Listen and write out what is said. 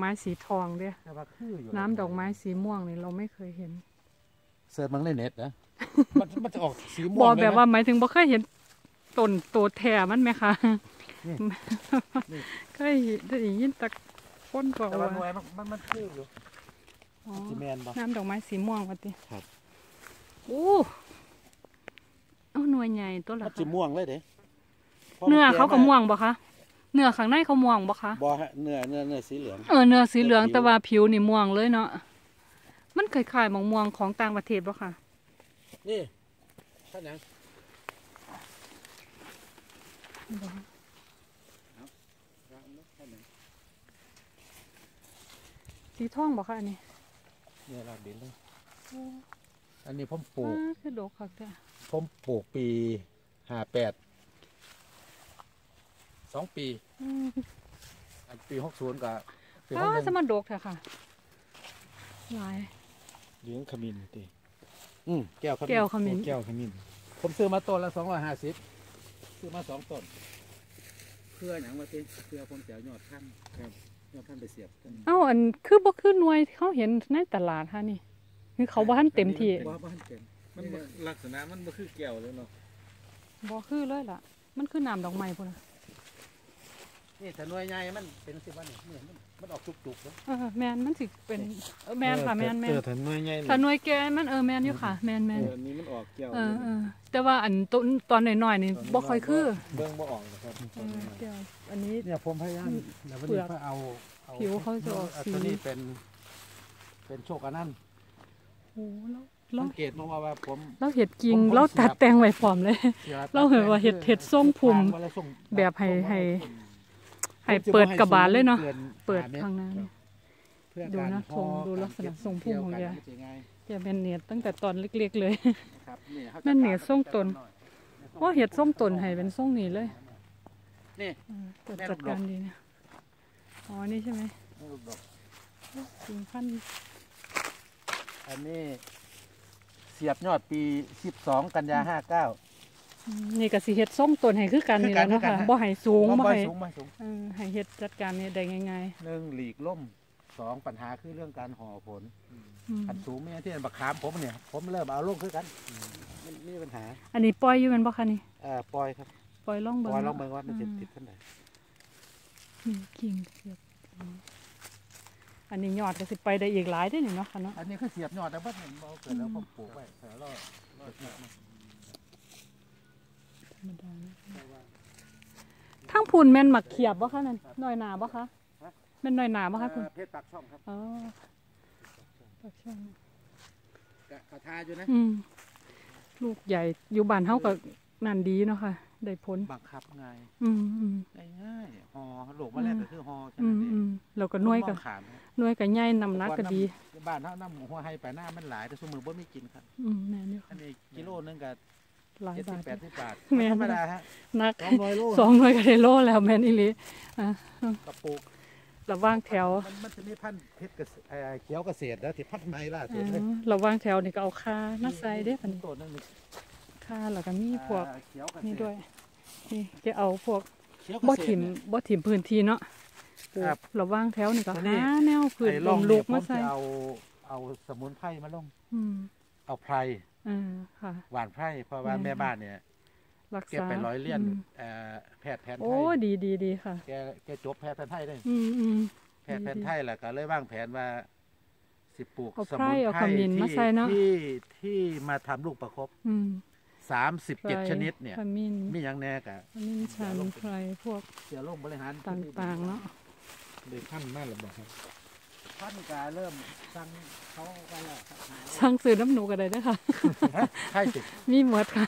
ไม้สีทองเด้อแต่ว่าคืออยู่น้ำดอกไม้สีม่วงนี่เราไม่เคยเห็น เสิร์ชมังในเน็ตนะมันมันจะออกสีม่วงบอเลยนะแบบว่าหมายถึงบ่เคยเห็นต้นโตแท้มันไหมคะนี่นี่เคยได้ยินแตะคนบอกแต่ว่าว่าหน่วยมันมันมันคืออยู่อ๋อสีแมนบ่น้ำดอกไม้สีม่วงว่าติครับโอ้เอาหน่วยใหญ่ตัวละมันสีม่วงเลยเด้พราะเนื้อเขาก็แก่ม่วงบ่คะ เนื้อข้างในเขาม่วงบ่คะบ่ฮะเนื้อเนื้อเนื้อสีเหลืองเออเนื้อสีเหลืองผิวแต่ว่าผิวนี่ม่วงเลยเนาะมันคล้ายๆหมองม่วงของต่างประเทศบ่ค่ะนี่ท่านยังสีทองบ่คะอันนี้เนี่ยลากดินเลยอันนี้ผมปลูกอ่าคือดกคักแท้ผมปลูกปีห้าแปด สองปีอืมอันปีหกศูนย์กับปีอ้าหวกหนึ่งจะมาดกแท้ค่ะหลายเลี้ยงขมิ้นติอืมแก้วขมิ้นแก้วขมิ้นแก้วขมิ้นผมซื้อมาต้นละสองร้อยห้าสิบซื้อมาสองต้นเพื่ออย่างว่าเป็นเพื่อผมจะเอายอดท่านครับยอดท่านไปเสียบต้นเอ้าอันคือบ่คือหน่วยที่เขาเห็นในตลาดค่ะนี่คือเขาบ่ทันเต็มที่ว่าบ้านเต็มมันบ่ลักษณะมันบ่คือแก้วเลยเนาะบ่คือเลยล่ะ มันคือน้ำดอกไม้พุ่นน่ะ นี่แต่หน่วยใหญ่มันเป็นสิวันนี่เนี่ยมันมันออกจุกๆเนาะเออแม่นมันสิเป็นเออแม่นค่ะแม่นแม่เอนอถ้าหน่วยใหญ่ถ้าหน่วยแก่มันเออแม่นอยู่ค่ะแม่นเอแม่นอนี่มันออกแก้วเออเออแต่ว่าอันต้นตอนน้อยๆนี่บ่ค่อยคือเบิ่งบ่ออกนะครับเออแก้วอันนี้เนี่ยผมพยายามเดี๋ยววันเปลืนี้อกก็เอาเอาผิวเขาจะออกสีตัวนี้เป็น เป็นโชคอันนั้นโอ้แล้วแล้สัวงเกตมาว่าว่าผมเราเห็ดกิ่งผมผมเราตัดเสียบแต่งไว้พร้อมเลยสียเราเห็นว่าเห็ดเห็ดทรงพุ่มเวลาส่งแบบให้ส่งให้ผม ให้จะเปิดให้กระบาลเลยเนาะกิเปิดห้มตรข้างหน้านี่เพื่อดูการนะห่อทรงดูลักษณะทรงพุ่มของแกการเก็บเกี่ยวกันมันจะง่ายจะเป็นเนียดตั้งแต่ตอนเล็กๆเลยครับนี่ขาจะนั่นเนี่ยตัดทรงตนหอยว่าเห็ดส้มตนให้เป็นทรงนี้เลยนี่อ่าจัดแม่จัดลูกดกการดีนะอ๋อนี่ใช่ไหมลูกดอกกิ่งพันธุ์อันนี้เสียบยอดปี 12 กันยา 59อืม นี่ก็สิเห็ดส้มตนให้คือกันนี่แหละเนาะคือกันค่ะคือกันบ่ให้สูงบ่บ่ให้สูงบ่สูงเออให้เห็ดจัดการนี่ได้ง่ายหนึ่งหลีกล่มสองปัญหาคือเรื่องการห่อผลๆอืมอันสูงไม่ที่อันบักขามผมเนี่ย ผมเริ่มเอาลงคือกันมันมีปัญหา อันนี้ปล่อยอยู่แมันบ่คะนี่เอ่อปล่อยครับปล่อยล่องปเบิ่งล่อยลเนาะองเบิ่งว่ามันจะติดอืท่านใดนี่กิ่งเสียบอันนี้ยอดก็สิไปได้อีกหลายเด้อนี่เนาะค่ะเนาะอันนี้คือเสียบยอดแต่ว่าเห็นบ่เกิดแล้วผมปลูกไว้แต่รอรอเสียบมาธรรมดานะ ทั้งพุ่นแม่นหมักเขียบบ่คะนั่นน้อยหนาบ่คะแม่นน้อยหนาบ่คะพุ่นเอ่อเพชรปากช่องครับอ๋อปากช่องกะกระทาอยู่นะอืมลูกใหญ่อยู่บ้านเฮาก็นั่นดีเนาะค่ะ ได้ผลบังคับง่ายอืมอืมได้ง่ายห่อลูกมาแรกก็คือห่อแค่อืนั้นมเองอืมแล้วก็หน่วยก็มองขามนะหน่วยก็ใหญ่น้ำหนักก็ดี บ้านเฮาน้ำหัวให้ไปหน้ามันหลายแต่สมือบ่มีกินครับ อืมแม่นอยู่อันนี้กิโลนึงก็ หลายเจ็ดสิบาบทแปดสิบบาทแม่นธรรมดาฮะหนักสองร้อยโลสองหน่วยก็ได้โลแล้วแม่นอีหลีอะกระปุกระว่างแถวมันมันจะมีพันธุ์เพชรเกษเอ่อเขียวเกษตรแล้วที่พันธุ์ใหม่ล่าสุอ๋ดเลยอระว่างแถวนี่ก็เอาคามาใส่เด้อพันนี้ต้นนึงนี่คาแล้วก็มีพวกอ่าเขียวเกษตรนี่ด้วยนี่จะเอาพวกเขียวเกษตรบ่ถิ่มเนี่ย บ่ถิ่มพื้นที่เนาะปลูกครับระว่างแถวนี่ก็ตัวนี้ หาแนวพืชไอ้ลร่องมเนี่ลุยกผมมาจะใส่เอาเอาสมุนไพรมาลง อืมเอาไพรอ่าค่ะ หวานไพรเพราะว่าแม่แม่นบ้านเนี่ยรักเก็บษาไปร้อยเลี่ยนมเอ่อแพทย์แผนไทโอ้ยดีดีดีค่ะ แกแกจบแพทย์แผนไทยเลยอืมอืมแพทย์แผนไทยแหละก็เลยวางแผนว่าสิปลูกเอาสไพรมุนเอาไพรขมิ้นมาที่ใส่เนอะที่ที่มาทำลูกประคบอืมสามสิบเจ็ดชนิดเนี่ยขมิ้นมีอย่างแน่กะขมิ้นชันไพรพวกเสียลงบริหารต่างๆเนาะได้พันธุ์มาแล้วบ่ครับ ท่านกาเริ่มสั่งเขาไปแล้วครับสั่งซื้อน้ำหนูก็ได้เด้อค่ะใช่สิ มีหมดค่ะ